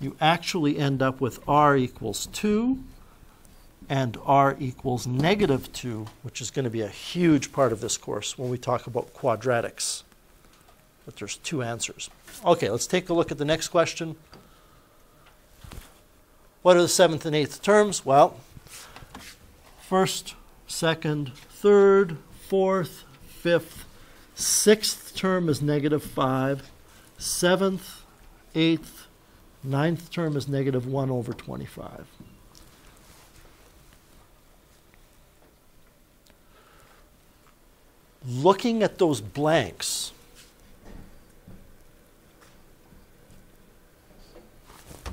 S1: you actually end up with r equals 2 and r equals negative 2, which is going to be a huge part of this course when we talk about quadratics. But there's two answers. Okay, let's take a look at the next question. What are the seventh and eighth terms? Well, first, second, third, fourth, fifth, sixth term is negative 5, seventh, eighth, ninth term is negative 1 over 25. Looking at those blanks,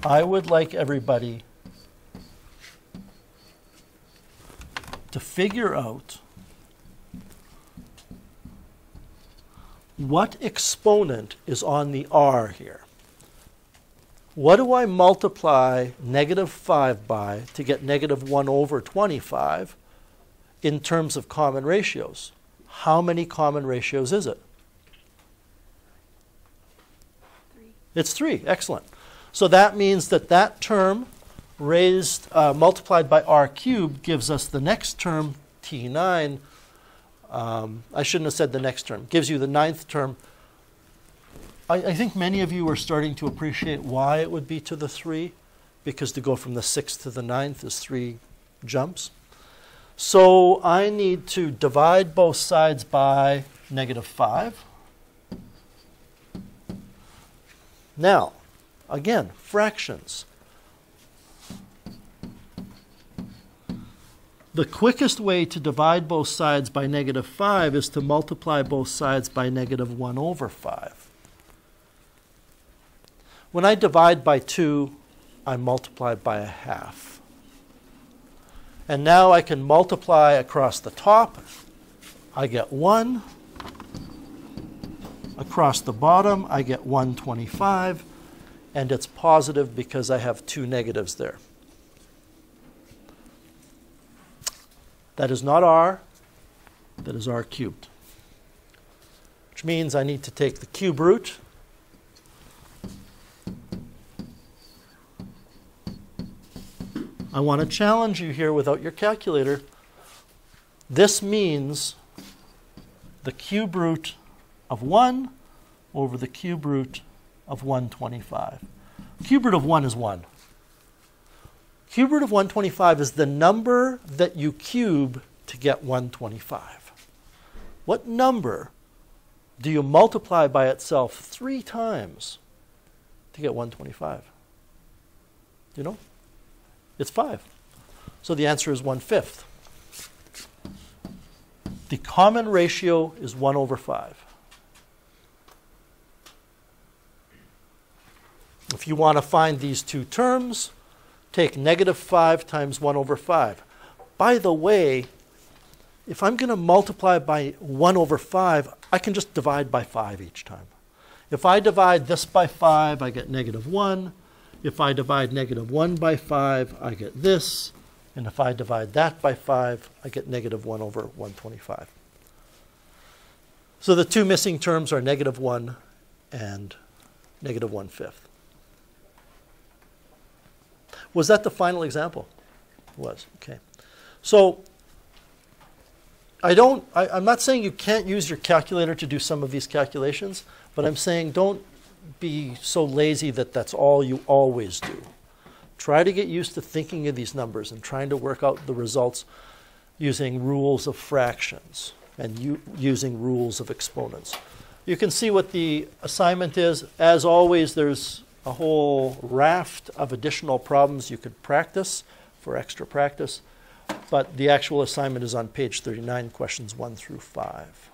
S1: I would like everybody to figure out what exponent is on the r here. What do I multiply negative 5 by to get negative 1 over 25 in terms of common ratios? How many common ratios is it?
S3: Three.
S1: It's 3. Excellent. So that means that that term raised, uh, multiplied by r cubed gives us the next term, t9. Um, I shouldn't have said the next term. Gives you the ninth term. I, I think many of you are starting to appreciate why it would be to the 3, because to go from the 6th to the ninth is 3 jumps. So I need to divide both sides by negative 5. Now, again, fractions. The quickest way to divide both sides by negative 5 is to multiply both sides by negative 1 over 5. When I divide by 2, I multiply by a half. And now I can multiply across the top. I get 1. Across the bottom, I get 125. And it's positive because I have two negatives there. That is not r, that is r cubed. Which means I need to take the cube root. I want to challenge you here without your calculator. This means the cube root of 1 over the cube root of 125. Cube root of 1 is 1. Cube root of 125 is the number that you cube to get 125. What number do you multiply by itself three times to get 125? Do you know? It's 5. So the answer is 1 fifth. The common ratio is 1 over 5. If you want to find these two terms, take negative 5 times 1 over 5. By the way, if I'm going to multiply by 1 over 5, I can just divide by 5 each time. If I divide this by 5, I get negative 1. If I divide negative 1 by 5, I get this. And if I divide that by 5, I get negative 1 over 125. So the two missing terms are negative 1 and negative 1 fifth. Was that the final example? Was, okay. So I don't, I, I'm not saying you can't use your calculator to do some of these calculations, but I'm saying don't be so lazy that that's all you always do. Try to get used to thinking of these numbers and trying to work out the results using rules of fractions and using rules of exponents. You can see what the assignment is. As always, there's a whole raft of additional problems you could practice for extra practice, but the actual assignment is on page 39, questions 1 through 5.